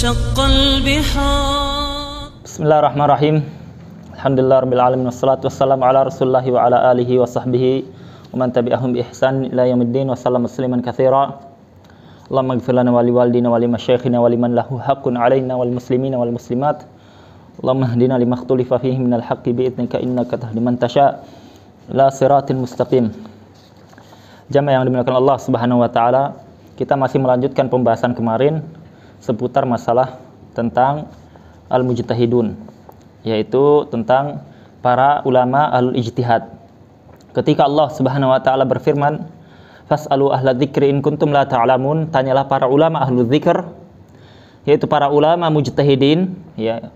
وانشق البحار Bismillahirrahmanirrahim. Alhamdulillah rabbil alamin wassalatu wassalamu ala Rasulillah wa ala alihi wa sahbihi wa man tabi'ahum bi ihsan ila yaumiddin wa sallam musliman katsira. Allahumma ighfir lana wa liwalidina wa limasyayikhina wa liman lahu haqqun alaina wal muslimina wal muslimat. Allahumma hdina lima ikhtalifa fihi minal haqqi bi idnika innaka tahdi man tasha ila siratin mustaqim. Jamaah yang dimuliakan Allah Subhanahu wa taala, kita masih melanjutkan pembahasan kemarin seputar masalah tentang al-mujtahidun yaitu tentang para ulama al-ijtihad. Ketika Allah Subhanahu wa taala berfirman, "Fas'alu ahla dzikri in kuntum la ta'lamun," tanyalah para ulama ahlu dzikr yaitu para ulama mujtahidin ya.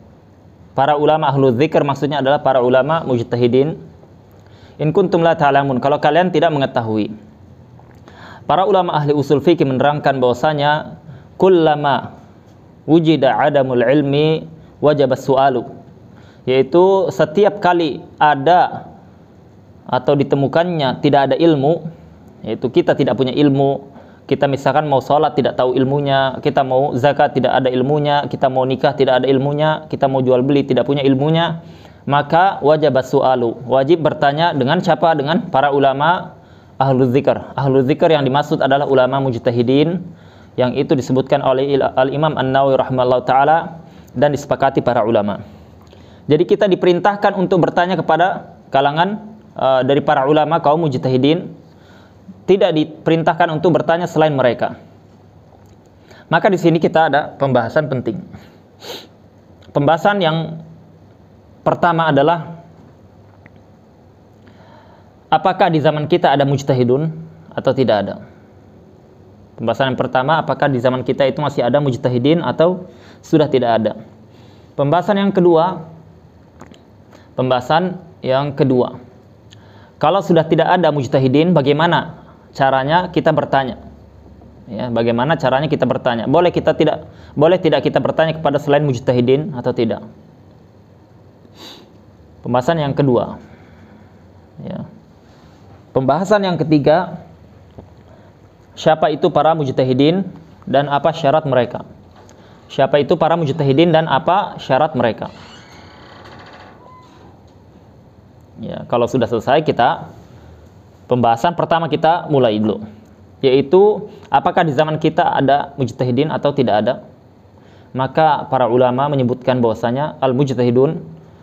Para ulama ahlu dzikr maksudnya adalah para ulama mujtahidin. In kuntum la ta'lamun, kalau kalian tidak mengetahui. Para ulama ahli usul fikih menerangkan bahwasanya kullama wujida adamul ilmi wajib su'alu. Yaitu setiap kali ada atau ditemukannya tidak ada ilmu yaitu kita tidak punya ilmu kita misalkan mau sholat tidak tahu ilmunya kita mau zakat tidak ada ilmunya kita mau nikah tidak ada ilmunya kita mau jual beli tidak punya ilmunya maka wajib su'alu. Wajib bertanya dengan siapa? Dengan para ulama ahlu zikr. Ahlu zikr yang dimaksud adalah ulama mujtahidin yang itu disebutkan oleh al-imam an-nawawi rahimahullah ta'ala dan disepakati para ulama. Jadi kita diperintahkan untuk bertanya kepada kalangan uh, dari para ulama kaum mujtahidin, tidak diperintahkan untuk bertanya selain mereka. Maka di sini kita ada pembahasan penting. Pembahasan yang pertama adalah apakah di zaman kita ada mujtahidun atau tidak ada? Pembahasan yang pertama, apakah di zaman kita itu masih ada mujtahidin atau sudah tidak ada? Pembahasan yang kedua, pembahasan yang kedua. Kalau sudah tidak ada mujtahidin, bagaimana caranya kita bertanya? Ya, bagaimana caranya kita bertanya? Boleh kita tidak boleh tidak kita bertanya kepada selain mujtahidin atau tidak? Pembahasan yang kedua. Ya. Pembahasan yang ketiga, siapa itu para mujtahidin dan apa syarat mereka. Siapa itu para mujtahidin dan apa syarat mereka. Ya, kalau sudah selesai kita pembahasan pertama kita mulai dulu. Yaitu apakah di zaman kita ada mujtahidin atau tidak ada? Maka para ulama menyebutkan bahwasanya al-mujtahidun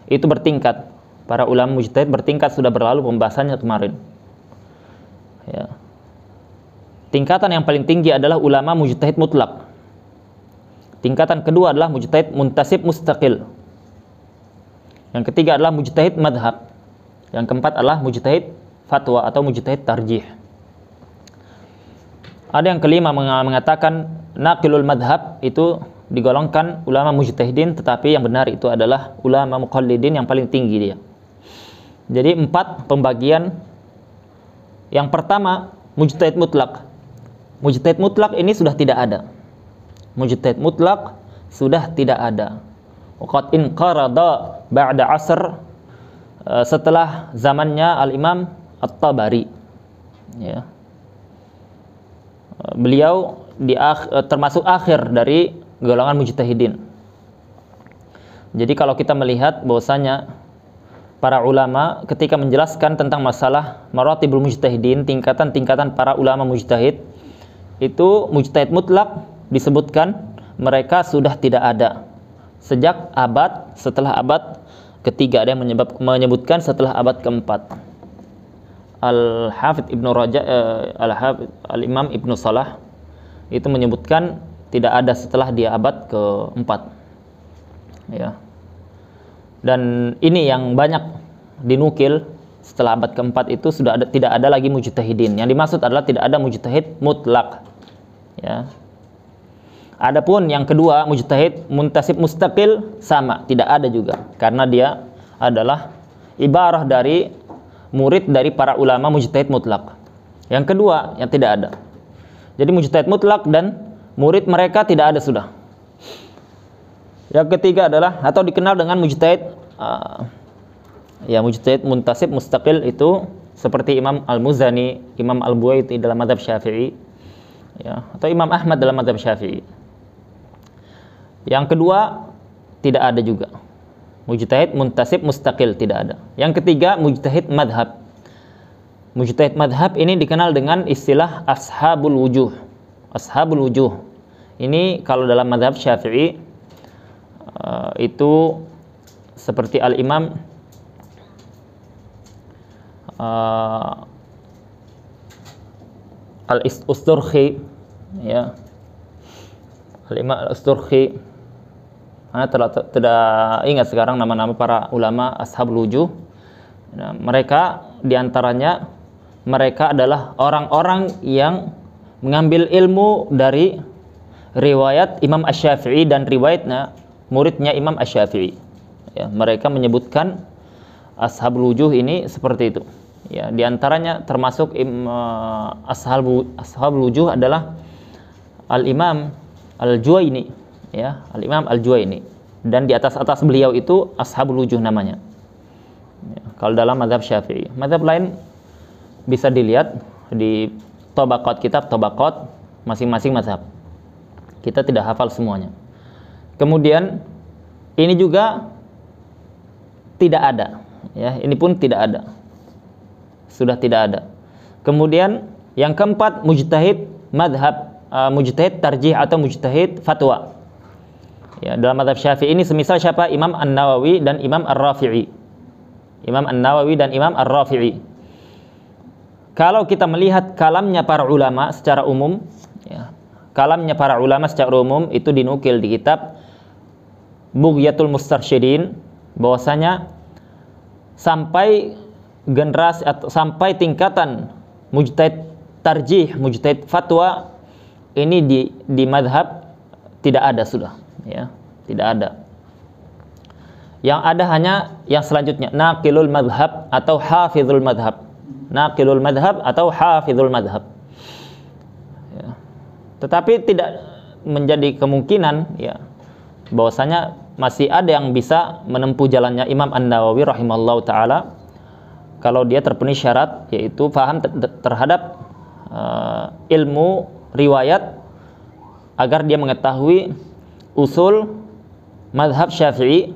itu bertingkat. Para ulama mujtahid bertingkat sudah berlalu pembahasannya kemarin. Ya, Tingkatan yang paling tinggi adalah ulama mujtahid mutlak. Tingkatan kedua adalah mujtahid muntasib mustaqil. Yang ketiga adalah mujtahid madhab. Yang keempat adalah mujtahid fatwa atau mujtahid tarjih. Ada yang kelima mengatakan naqilul madhab itu digolongkan ulama mujtahidin tetapi yang benar itu adalah ulama muqallidin yang paling tinggi dia. Jadi empat pembagian yang pertama mujtahid mutlak Mujtahid mutlak ini sudah tidak ada. Mujtahid mutlak sudah tidak ada. Waqad inqarada ba'da asr setelah zamannya Al-Imam At-Tabari. Ya. Beliau di termasuk akhir dari golongan mujtahidin. Jadi kalau kita melihat bahwasanya para ulama ketika menjelaskan tentang masalah maratibul mujtahidin, tingkatan-tingkatan para ulama mujtahid, itu mujtahid mutlak disebutkan mereka sudah tidak ada sejak abad setelah abad ketiga ada yang menyebab, menyebutkan setelah abad keempat al hafidh ibnu Raja eh, al hafidh al imam ibnu Salah itu menyebutkan tidak ada setelah dia abad keempat ya dan ini yang banyak dinukil setelah abad keempat itu sudah ada, tidak ada lagi mujtahidin. Yang dimaksud adalah tidak ada mujtahid mutlak. Ya. Adapun yang kedua mujtahid muntasib mustaqil sama, tidak ada juga karena dia adalah ibarah dari murid dari para ulama mujtahid mutlak. Yang kedua yang tidak ada. Jadi mujtahid mutlak dan murid mereka tidak ada sudah. Yang ketiga adalah atau dikenal dengan mujtahid uh, ya mujtahid muntasib mustaqil itu seperti Imam Al-Muzani, Imam Al-Buaiti dalam madhab Syafi'i ya, atau Imam Ahmad dalam madhab Syafi'i. Yang kedua, tidak ada juga. Mujtahid muntasib mustaqil tidak ada. Yang ketiga, mujtahid madhab. Mujtahid madhab ini dikenal dengan istilah ashabul wujuh. Ashabul wujuh. Ini kalau dalam madhab syafi'i uh, itu seperti al-imam uh, al-usturhi ya. Al-imam al-usturhi Anda tidak, tidak ingat sekarang nama-nama para ulama ashabul wujuh nah, mereka di antaranya mereka adalah orang-orang yang mengambil ilmu dari riwayat Imam Ash-Syafi'i dan riwayatnya muridnya Imam Ash-Syafi'i ya, mereka menyebutkan ashabul wujuh ini seperti itu. Ya di antaranya termasuk im, uh, ashabul ashabul wujuh adalah al imam al juwaini ya al imam al juwaini dan di atas atas beliau itu ashabul wujuh namanya. Ya, kalau dalam madhab syafi'i. Madhab lain bisa dilihat di tobakot kitab tobakot masing-masing madhab. Kita tidak hafal semuanya. Kemudian ini juga tidak ada ya ini pun tidak ada. Sudah tidak ada. Kemudian yang keempat mujtahid madhab uh, mujtahid tarjih atau mujtahid fatwa. Ya, dalam madhab syafi'i ini semisal siapa? Imam An-Nawawi dan Imam Ar-Rafi'i. Imam An-Nawawi dan Imam Ar-Rafi'i. Kalau kita melihat kalamnya para ulama secara umum, ya, kalamnya para ulama secara umum itu dinukil di kitab Bughyatul Mustarsyidin bahwasanya sampai generasi atau sampai tingkatan mujtahid tarjih, mujtahid fatwa ini di di madhab tidak ada sudah, ya, tidak ada. Yang ada hanya yang selanjutnya naqilul madhab atau hafizul madhab. Naqilul madhab atau hafizul madhab. Ya. Tetapi tidak menjadi kemungkinan ya bahwasanya masih ada yang bisa menempuh jalannya Imam An-Nawawi rahimallahu taala kalau dia terpenuhi syarat yaitu faham terhadap uh, ilmu riwayat agar dia mengetahui usul madhab syafi'i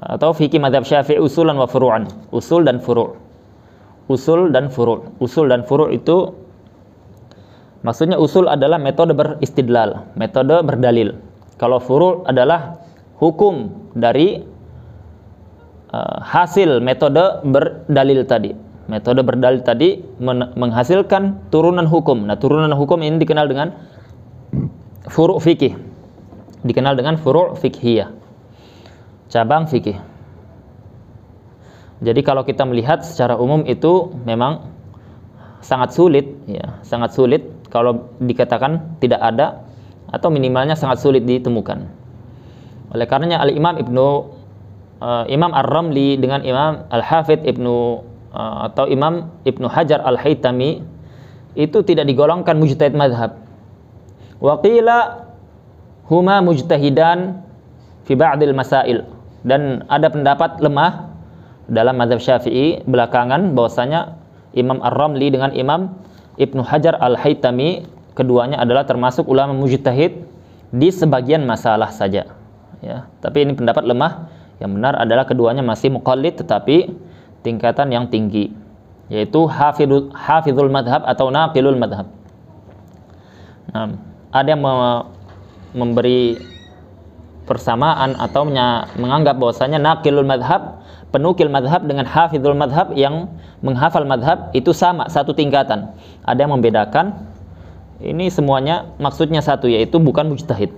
atau fikih madhab syafi'i usulan wa furu'an usul dan furu' usul dan furu' usul dan furu' itu maksudnya usul adalah metode beristidlal metode berdalil. Kalau furu' adalah hukum dari uh, hasil metode berdalil tadi. Metode berdalil tadi menghasilkan turunan hukum. Nah, turunan hukum ini dikenal dengan furu' fikih. Dikenal dengan furu' fikhiyah. Cabang fikih. Jadi kalau kita melihat secara umum itu memang sangat sulit ya, sangat sulit kalau dikatakan tidak ada atau minimalnya sangat sulit ditemukan. Oleh karenanya Al Imam Ibnu uh, Imam Ar-Ramli dengan Imam Al-Hafidh Ibnu uh, atau Imam Ibnu Hajar Al-Haytami itu tidak digolongkan mujtahid madhab. Waqila huma mujtahidan fi ba'dil masail. Dan ada pendapat lemah dalam madhab Syafi'i belakangan bahwasanya Imam Ar-Ramli dengan Imam Ibnu Hajar Al-Haytami keduanya adalah termasuk ulama mujtahid di sebagian masalah saja. Ya tapi ini pendapat lemah. Yang benar adalah keduanya masih muqallid tetapi tingkatan yang tinggi yaitu hafidul, hafidul madhab atau naqilul madhab. Nah, ada yang memberi persamaan atau menganggap bahwasanya naqilul madhab penukil madhab dengan hafidul madhab yang menghafal madhab itu sama satu tingkatan. Ada yang membedakan ini semuanya maksudnya satu yaitu bukan mujtahid.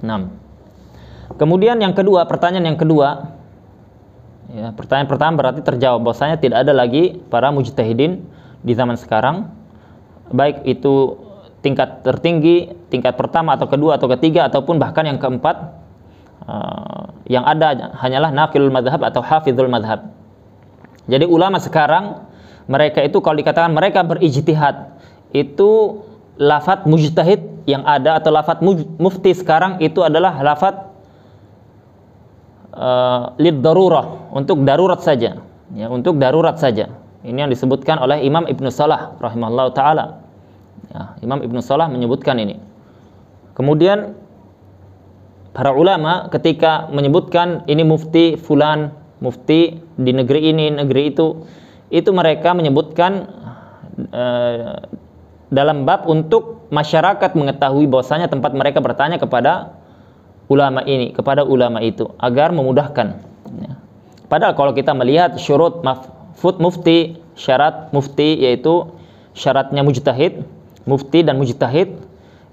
Nah, Kemudian yang kedua, pertanyaan yang kedua, ya, pertanyaan pertama berarti terjawab bahwasanya tidak ada lagi para mujtahidin di zaman sekarang, baik itu tingkat tertinggi, tingkat pertama atau kedua atau ketiga ataupun bahkan yang keempat, uh, yang ada hanyalah nakilul madhab atau hafizul madhab. Jadi ulama sekarang mereka itu kalau dikatakan mereka berijtihad itu lafat mujtahid yang ada atau lafat mufti sekarang itu adalah lafat uh, lid darurah untuk darurat saja. Ya untuk darurat saja. Ini yang disebutkan oleh Imam Ibnu Salah rahimahullah taala. Ya, Imam Ibnu Salah menyebutkan ini. Kemudian para ulama ketika menyebutkan ini mufti fulan, mufti di negeri ini, negeri itu, itu mereka menyebutkan uh, dalam bab untuk masyarakat mengetahui bahwasanya tempat mereka bertanya kepada ulama ini, kepada ulama itu agar memudahkan. Ya. Padahal kalau kita melihat syurut mafut mufti, syarat mufti yaitu syaratnya mujtahid, mufti dan mujtahid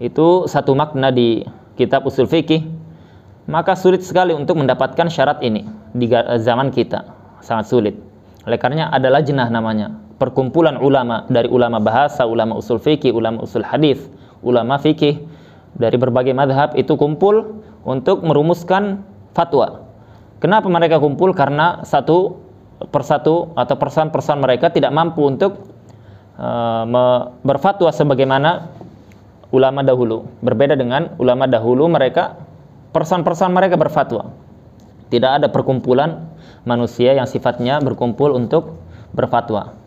itu satu makna di kitab usul fikih, maka sulit sekali untuk mendapatkan syarat ini di zaman kita, sangat sulit. Oleh karenanya adalah jenah namanya, perkumpulan ulama dari ulama bahasa, ulama usul fikih, ulama usul hadis, ulama fikih dari berbagai madhab itu kumpul untuk merumuskan fatwa. Kenapa mereka kumpul? Karena satu persatu atau persan-persan mereka tidak mampu untuk uh, berfatwa sebagaimana ulama dahulu. Berbeda dengan ulama dahulu mereka persan-persan mereka berfatwa. Tidak ada perkumpulan manusia yang sifatnya berkumpul untuk berfatwa.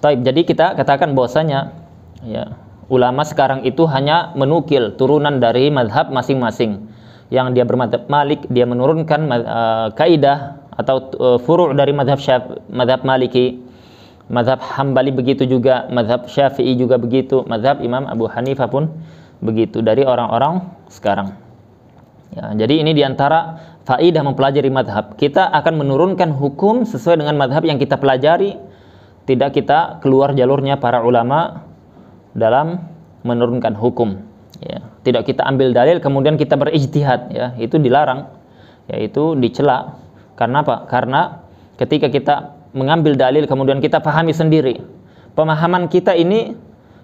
Taib. Jadi kita katakan bahwasanya ya ulama sekarang itu hanya menukil turunan dari madhab masing-masing. Yang dia bermadhab Malik, dia menurunkan uh, kaidah atau uh, furu' dari madhab syaf, madhab Maliki Madhab Hambali begitu juga, madhab Syafi'i juga begitu, madhab Imam Abu Hanifah pun begitu dari orang-orang sekarang. Ya, jadi ini di antara faidah mempelajari madhab. Kita akan menurunkan hukum sesuai dengan madhab yang kita pelajari. Tidak kita keluar jalurnya para ulama dalam menurunkan hukum. Ya, tidak kita ambil dalil kemudian kita berijtihad. Ya, itu dilarang. Yaitu dicela. Karena apa? Karena ketika kita mengambil dalil kemudian kita pahami sendiri. Pemahaman kita ini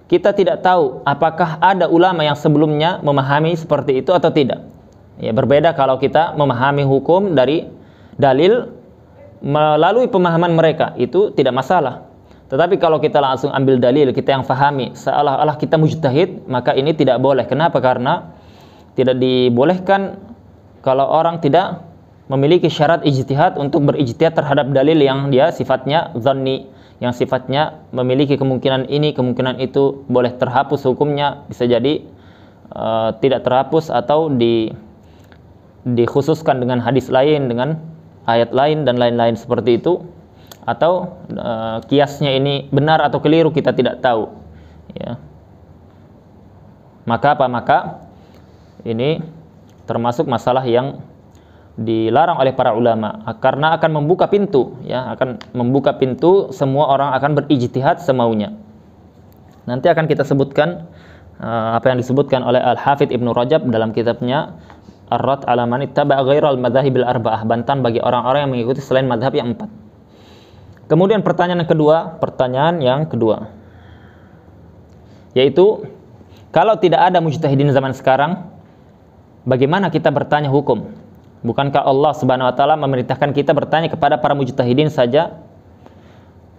kita tidak tahu apakah ada ulama yang sebelumnya memahami seperti itu atau tidak. Ya, berbeda kalau kita memahami hukum dari dalil melalui pemahaman mereka itu tidak masalah. Tetapi kalau kita langsung ambil dalil, kita yang fahami seolah-olah kita mujtahid, maka ini tidak boleh. Kenapa? Karena tidak dibolehkan kalau orang tidak memiliki syarat ijtihad untuk berijtihad terhadap dalil yang dia sifatnya zanni, yang sifatnya memiliki kemungkinan ini, kemungkinan itu boleh terhapus hukumnya, bisa jadi uh, tidak terhapus atau di dikhususkan dengan hadis lain, dengan ayat lain dan lain-lain seperti itu atau uh, kiasnya ini benar atau keliru kita tidak tahu. Ya. Maka apa? Maka ini termasuk masalah yang dilarang oleh para ulama. Karena akan membuka pintu ya. Akan membuka pintu semua orang akan berijtihad semaunya. Nanti akan kita sebutkan uh, apa yang disebutkan oleh Al Hafidh Ibnu Rajab dalam kitabnya Ar-Rad ala man ittaba ghairal madhahibil arba'ah bantan bagi orang-orang yang mengikuti selain madhab yang empat kemudian pertanyaan yang kedua pertanyaan yang kedua yaitu kalau tidak ada mujtahidin zaman sekarang bagaimana kita bertanya hukum Bukankah Allah Subhanahu wa taala memerintahkan kita bertanya kepada para mujtahidin saja?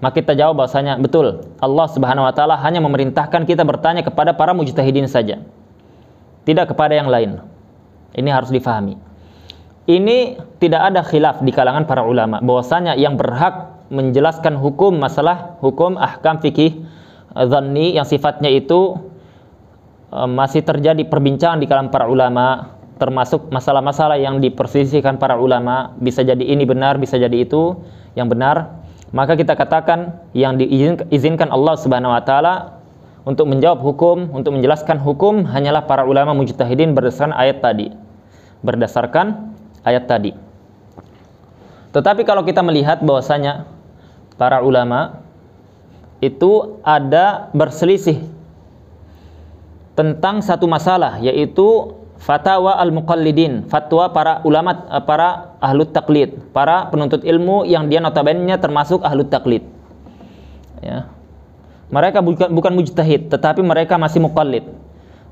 Maka kita jawab bahwasanya betul. Allah Subhanahu wa taala hanya memerintahkan kita bertanya kepada para mujtahidin saja. Tidak kepada yang lain. Ini harus difahami. Ini tidak ada khilaf di kalangan para ulama bahwasanya yang berhak menjelaskan hukum masalah hukum ahkam fikih zanni yang sifatnya itu eh, masih terjadi perbincangan di kalangan para ulama termasuk masalah-masalah yang dipersisihkan para ulama. Bisa jadi ini benar bisa jadi itu yang benar. Maka kita katakan yang diizinkan Allah Subhanahu wa taala untuk menjawab hukum untuk menjelaskan hukum hanyalah para ulama mujtahidin berdasarkan ayat tadi. Berdasarkan ayat tadi. Tetapi kalau kita melihat bahwasanya para ulama itu ada berselisih tentang satu masalah yaitu fatwa al-muqallidin, fatwa para ulama para ahlu taklid, para penuntut ilmu yang dia notabene termasuk ahlu taklid. Ya. Mereka bukan bukan mujtahid, tetapi mereka masih muqallid.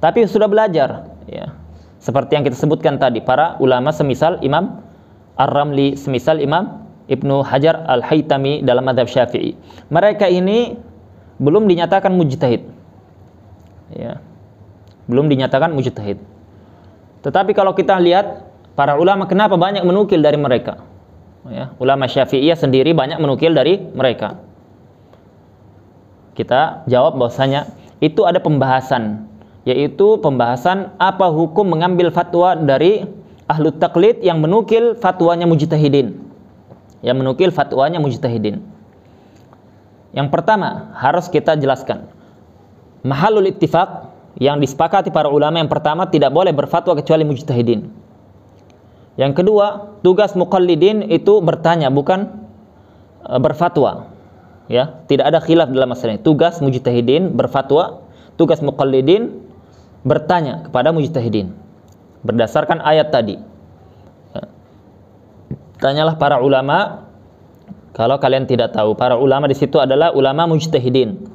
Tapi sudah belajar, ya. Seperti yang kita sebutkan tadi, para ulama semisal Imam Ar-Ramli, semisal Imam Ibnu Hajar Al-Haytami dalam madhab Syafi'i. Mereka ini belum dinyatakan mujtahid. Ya. Belum dinyatakan mujtahid tetapi kalau kita lihat para ulama kenapa banyak menukil dari mereka? Ya, ulama Syafi'iyah sendiri banyak menukil dari mereka. Kita jawab bahwasanya itu ada pembahasan yaitu pembahasan apa hukum mengambil fatwa dari ahlu taklid yang menukil fatwanya mujtahidin. Yang menukil fatwanya mujtahidin. Yang pertama harus kita jelaskan. Mahalul ittifaq yang disepakati para ulama yang pertama tidak boleh berfatwa kecuali mujtahidin. Yang kedua, tugas muqallidin itu bertanya bukan e, berfatwa. Ya, tidak ada khilaf dalam masalah ini. Tugas mujtahidin berfatwa, tugas muqallidin bertanya kepada mujtahidin berdasarkan ayat tadi. Ya. Tanyalah para ulama kalau kalian tidak tahu, para ulama di situ adalah ulama mujtahidin.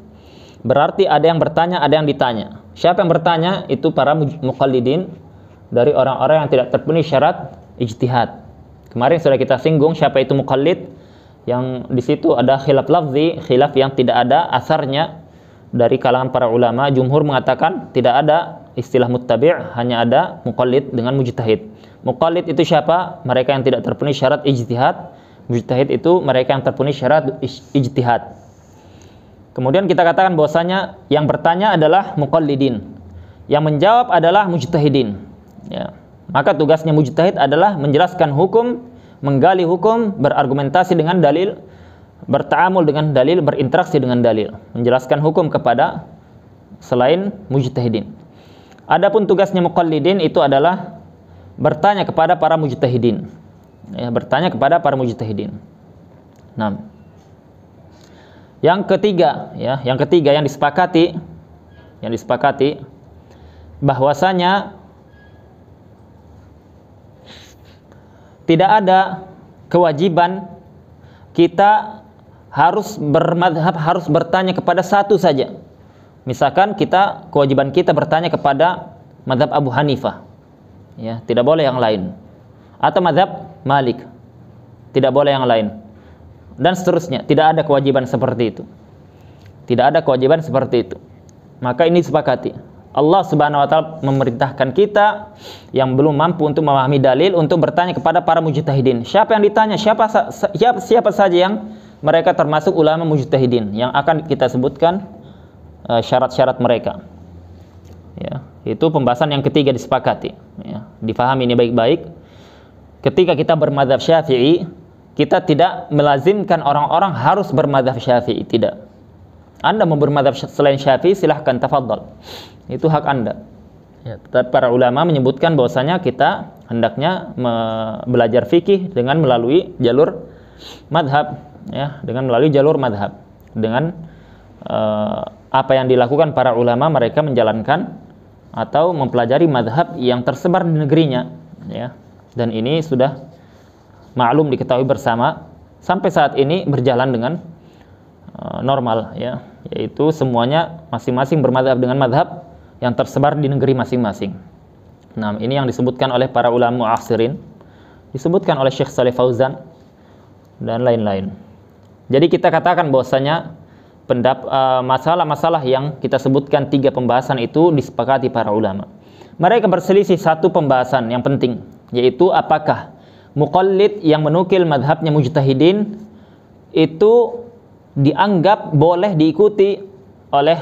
Berarti ada yang bertanya, ada yang ditanya. Siapa yang bertanya? Itu para muqallidin dari orang-orang yang tidak terpenuhi syarat ijtihad. Kemarin sudah kita singgung siapa itu muqallid yang di situ ada khilaf lafzi, khilaf yang tidak ada asarnya dari kalangan para ulama. Jumhur mengatakan tidak ada istilah muttabi' hanya ada muqallid dengan mujtahid. Muqallid itu siapa? Mereka yang tidak terpenuhi syarat ijtihad. Mujtahid itu mereka yang terpenuhi syarat ijtihad. Kemudian kita katakan bahwasanya yang bertanya adalah muqallidin. Yang menjawab adalah mujtahidin. Ya. Maka tugasnya mujtahid adalah menjelaskan hukum, menggali hukum, berargumentasi dengan dalil, bertaamul dengan dalil, berinteraksi dengan dalil, menjelaskan hukum kepada selain mujtahidin. Adapun tugasnya muqallidin itu adalah bertanya kepada para mujtahidin. Ya, bertanya kepada para mujtahidin. Nah, yang ketiga, ya, yang ketiga yang disepakati, yang disepakati bahwasanya tidak ada kewajiban kita harus bermadhab harus bertanya kepada satu saja Misalkan kita kewajiban kita bertanya kepada madhab Abu Hanifah, ya tidak boleh yang lain. Atau madhab Malik, tidak boleh yang lain. Dan seterusnya, tidak ada kewajiban seperti itu. Tidak ada kewajiban seperti itu. Maka ini sepakati. Allah Subhanahu wa taala memerintahkan kita yang belum mampu untuk memahami dalil untuk bertanya kepada para mujtahidin. Siapa yang ditanya? Siapa siapa, siapa saja yang mereka termasuk ulama mujtahidin yang akan kita sebutkan Eh, syarat-syarat mereka. Ya, itu pembahasan yang ketiga disepakati. Ya, difahami ini baik-baik. Ketika kita bermadhab syafi'i, kita tidak melazimkan orang-orang harus bermadhab syafi'i, tidak. Anda mau bermadhab selain syafi'i, silahkan tafadhal. Itu hak Anda. Ya, tetapi para ulama menyebutkan bahwasanya kita hendaknya belajar fikih dengan melalui jalur madhab, ya, dengan melalui jalur madhab, dengan uh, apa yang dilakukan para ulama mereka menjalankan atau mempelajari madhab yang tersebar di negerinya ya. Dan ini sudah maklum diketahui bersama sampai saat ini berjalan dengan uh, normal ya. Yaitu semuanya masing-masing bermadhab dengan madhab yang tersebar di negeri masing-masing. Nah ini yang disebutkan oleh para ulama mu'asirin disebutkan oleh Syekh Saleh Fauzan dan lain-lain. Jadi kita katakan bahwasanya Eh, masalah-masalah yang kita sebutkan tiga pembahasan itu disepakati para ulama. Mereka berselisih satu pembahasan yang penting, yaitu apakah muqallid yang menukil madhabnya mujtahidin itu dianggap boleh diikuti oleh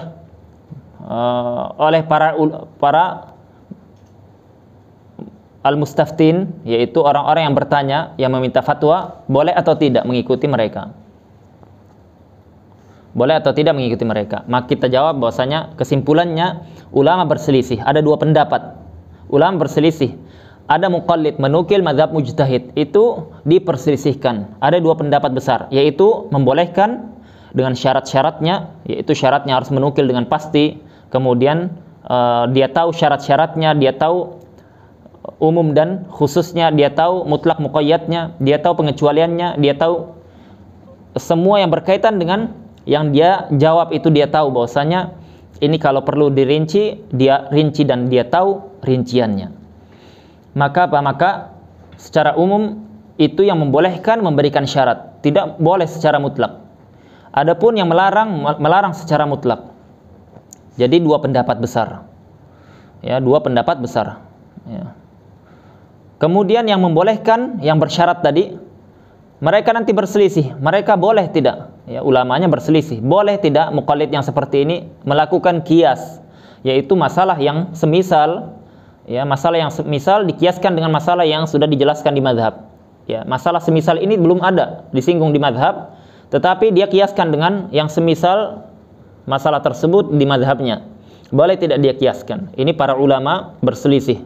uh, oleh para para al-mustaftin yaitu orang-orang yang bertanya yang meminta fatwa boleh atau tidak mengikuti mereka boleh atau tidak mengikuti mereka? Maka kita jawab bahwasanya kesimpulannya ulama berselisih. Ada dua pendapat. Ulama berselisih. Ada muqallid menukil madhab mujtahid itu diperselisihkan. Ada dua pendapat besar, yaitu membolehkan dengan syarat-syaratnya, yaitu syaratnya harus menukil dengan pasti. Kemudian uh, dia tahu syarat-syaratnya, dia tahu umum dan khususnya, dia tahu mutlak muqayyadnya, dia tahu pengecualiannya, dia tahu semua yang berkaitan dengan yang dia jawab itu dia tahu bahwasanya ini kalau perlu dirinci dia rinci dan dia tahu rinciannya. Maka apa? Maka secara umum itu yang membolehkan memberikan syarat. Tidak boleh secara mutlak. Adapun yang melarang melarang secara mutlak. Jadi dua pendapat besar. Ya dua pendapat besar. Ya. kemudian yang membolehkan yang bersyarat tadi mereka nanti berselisih. Mereka boleh tidak ya ulamanya berselisih boleh tidak mukallid yang seperti ini melakukan kias yaitu masalah yang semisal Ya, masalah yang semisal dikiaskan dengan masalah yang sudah dijelaskan di madhab. Ya, masalah semisal ini belum ada disinggung di madhab, tetapi dia kiaskan dengan yang semisal masalah tersebut di madhabnya. Boleh tidak dia kiaskan? Ini para ulama berselisih.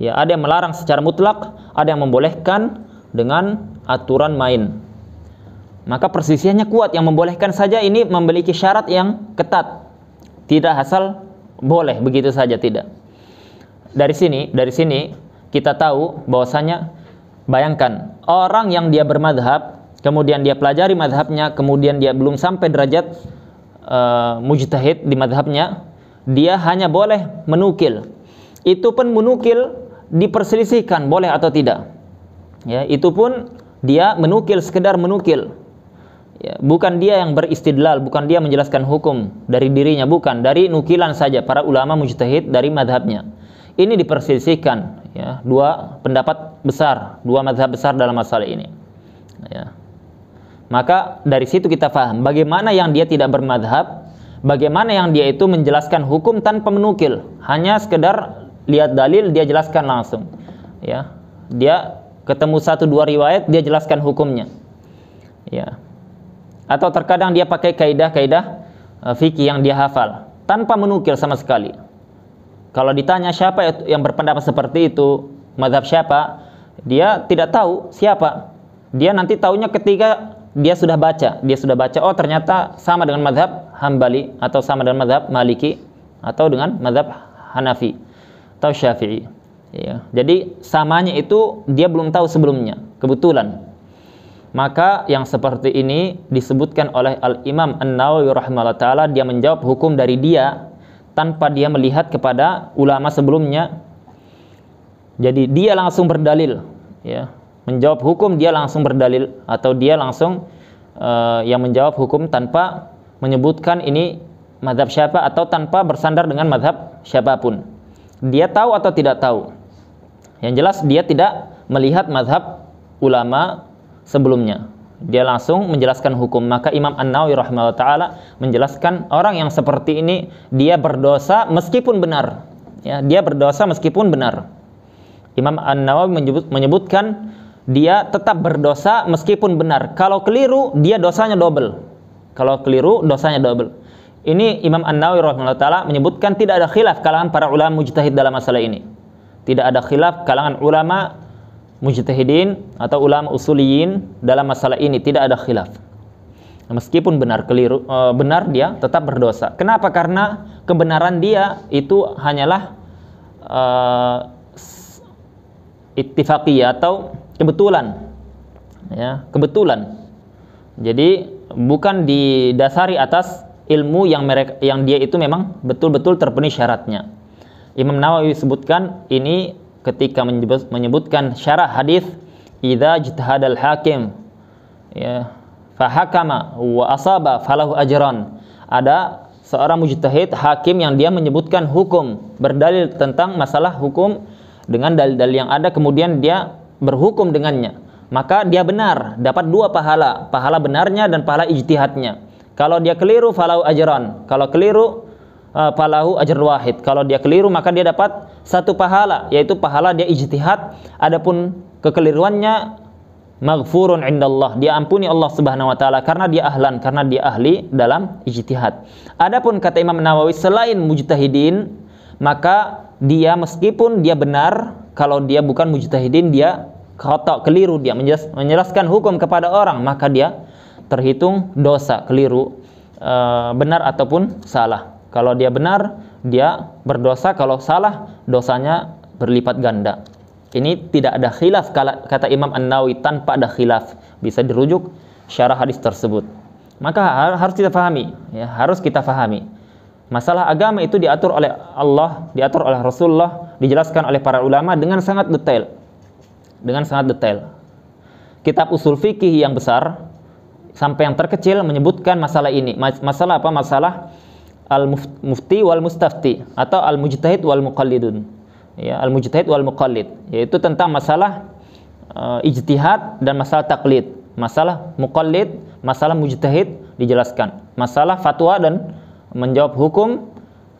Ya, ada yang melarang secara mutlak, ada yang membolehkan dengan aturan main. Maka persisiannya kuat. Yang membolehkan saja ini memiliki syarat yang ketat. Tidak asal boleh begitu saja tidak. Dari sini dari sini kita tahu bahwasanya bayangkan orang yang dia bermadhab kemudian dia pelajari madhabnya kemudian dia belum sampai derajat uh, mujtahid di madhabnya dia hanya boleh menukil. Itu pun menukil diperselisihkan boleh atau tidak. Ya itu pun dia menukil sekedar menukil ya, bukan dia yang beristidlal bukan dia menjelaskan hukum dari dirinya bukan. Dari nukilan saja para ulama mujtahid dari madhabnya. Ini diperselisihkan ya. Dua pendapat besar dua mazhab besar dalam masalah ini ya. Maka dari situ kita paham bagaimana yang dia tidak bermadhab bagaimana yang dia itu menjelaskan hukum tanpa menukil. Hanya sekedar lihat dalil dia jelaskan langsung ya. Dia ketemu satu dua riwayat dia jelaskan hukumnya ya atau terkadang dia pakai kaidah-kaidah uh, fikih yang dia hafal tanpa menukil sama sekali kalau ditanya siapa yang berpendapat seperti itu, madhab siapa, dia tidak tahu siapa. Dia nanti tahunya ketika dia sudah baca, dia sudah baca, oh ternyata sama dengan madhab Hambali atau sama dengan madhab Maliki atau dengan madhab Hanafi atau Syafi'i. Ya. Jadi samanya itu dia belum tahu sebelumnya, kebetulan. Maka yang seperti ini disebutkan oleh Al Imam An Nawawi rahimahullah taala dia menjawab hukum dari dia tanpa dia melihat kepada ulama sebelumnya. Jadi dia langsung berdalil, ya, menjawab hukum dia langsung berdalil atau dia langsung uh, yang menjawab hukum tanpa menyebutkan ini madhab siapa atau tanpa bersandar dengan madhab siapa pun. Dia tahu atau tidak tahu. Yang jelas dia tidak melihat madhab ulama sebelumnya. Dia langsung menjelaskan hukum. Maka Imam An-Nawawi rahimahullah taala menjelaskan orang yang seperti ini dia berdosa meskipun benar. Ya dia berdosa meskipun benar. Imam An-Nawawi menyebut, menyebutkan dia tetap berdosa meskipun benar. Kalau keliru dia dosanya double. Kalau keliru dosanya double. Ini Imam An-Nawawi rahimahullah taala menyebutkan tidak ada khilaf kalangan para ulama mujtahid dalam masalah ini. Tidak ada khilaf kalangan ulama mujtahidin atau ulama usuliyin dalam masalah ini tidak ada khilaf. Meskipun benar keliru e, benar dia tetap berdosa. Kenapa? Karena kebenaran dia itu hanyalah e, ittifaqiyah atau kebetulan. Ya, kebetulan. Jadi bukan didasari atas ilmu yang mereka yang dia itu memang betul-betul terpenuhi syaratnya. Imam Nawawi sebutkan ini ketika menyebut, menyebutkan syarah hadis idza jitahadal hakim ya fahakama wa asaba falahu ajran. Ada seorang mujtahid hakim yang dia menyebutkan hukum berdalil tentang masalah hukum dengan dalil-dalil yang ada kemudian dia berhukum dengannya. Maka dia benar dapat dua pahala pahala benarnya dan pahala ijtihadnya. Kalau dia keliru falahu ajran. Kalau keliru falahu ajr wahid. Kalau dia keliru maka dia dapat satu pahala yaitu pahala dia ijtihad. Adapun kekeliruannya maghfurun indallah. Dia ampuni Allah Subhanahu wa taala karena dia ahlan, karena dia ahli dalam ijtihad. Adapun kata Imam Nawawi selain mujtahidin maka dia meskipun dia benar kalau dia bukan mujtahidin dia khata keliru dia menjelaskan hukum kepada orang maka dia terhitung dosa keliru uh, benar ataupun salah kalau dia benar, dia berdosa. Kalau salah, dosanya berlipat ganda. Ini tidak ada khilaf kata Imam An-Nawawi tanpa ada khilaf. Bisa dirujuk syarah hadis tersebut. Maka harus kita pahami, ya, harus kita pahami. Masalah agama itu diatur oleh Allah, diatur oleh Rasulullah, dijelaskan oleh para ulama dengan sangat detail. Dengan sangat detail. Kitab usul fikih yang besar sampai yang terkecil menyebutkan masalah ini. Masalah apa? Masalah al-mufti wal mustafti atau al-mujtahid wal muqallidun. Ya, al-mujtahid wal muqallid yaitu tentang masalah uh, ijtihad dan masalah taklid. Masalah muqallid, masalah mujtahid dijelaskan. Masalah fatwa dan menjawab hukum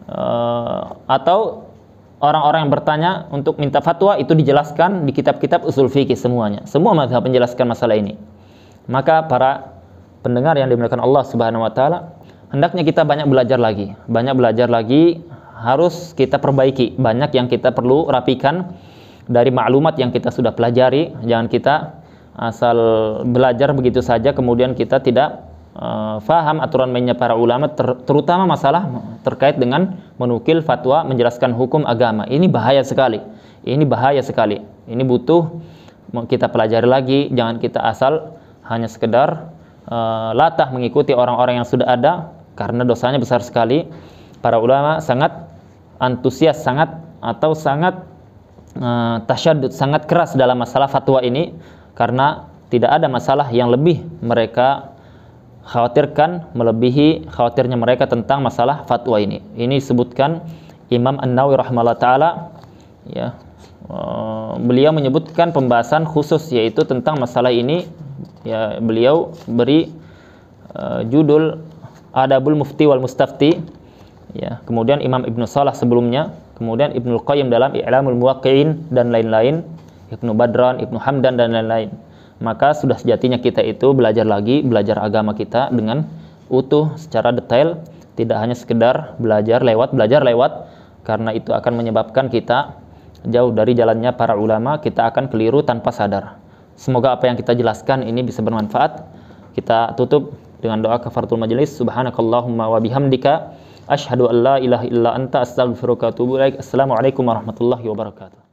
uh, atau orang-orang yang bertanya untuk minta fatwa itu dijelaskan di kitab-kitab usul fikih semuanya. Semua mazhab menjelaskan masalah ini. Maka para pendengar yang dimuliakan Allah Subhanahu wa taala, hendaknya kita banyak belajar lagi. Banyak belajar lagi harus kita perbaiki. Banyak yang kita perlu rapikan dari maklumat yang kita sudah pelajari. Jangan kita asal belajar begitu saja kemudian kita tidak uh, faham aturan mainnya para ulama ter, terutama masalah terkait dengan menukil fatwa menjelaskan hukum agama. Ini bahaya sekali. Ini bahaya sekali. Ini butuh kita pelajari lagi, jangan kita asal hanya sekedar uh, latah mengikuti orang-orang yang sudah ada karena dosanya besar sekali. Para ulama sangat antusias, sangat atau sangat uh, tasyadud, sangat keras dalam masalah fatwa ini karena tidak ada masalah yang lebih mereka khawatirkan melebihi khawatirnya mereka tentang masalah fatwa ini. Ini disebutkan Imam An-Nawawi rahimahullah taala ya. Uh, beliau menyebutkan pembahasan khusus yaitu tentang masalah ini ya beliau beri uh, judul Adabul Mufti wal Mustafti ya kemudian Imam Ibnu Salah sebelumnya kemudian Ibnu Qayyim dalam I'lamul Muwaqqi'in dan lain-lain Ibnu Badran, Ibnu Hamdan dan lain-lain. Maka sudah sejatinya kita itu belajar lagi, belajar agama kita dengan utuh secara detail, tidak hanya sekedar belajar lewat, belajar lewat karena itu akan menyebabkan kita jauh dari jalannya para ulama, kita akan keliru tanpa sadar. Semoga apa yang kita jelaskan ini bisa bermanfaat. Kita tutup dengan doa kafaratul majelis. Subhanakallahumma wa bihamdika asyhadu an la ilaha illa anta astaghfiruka wa atubu ilaik. Assalamualaikum warahmatullahi wabarakatuh.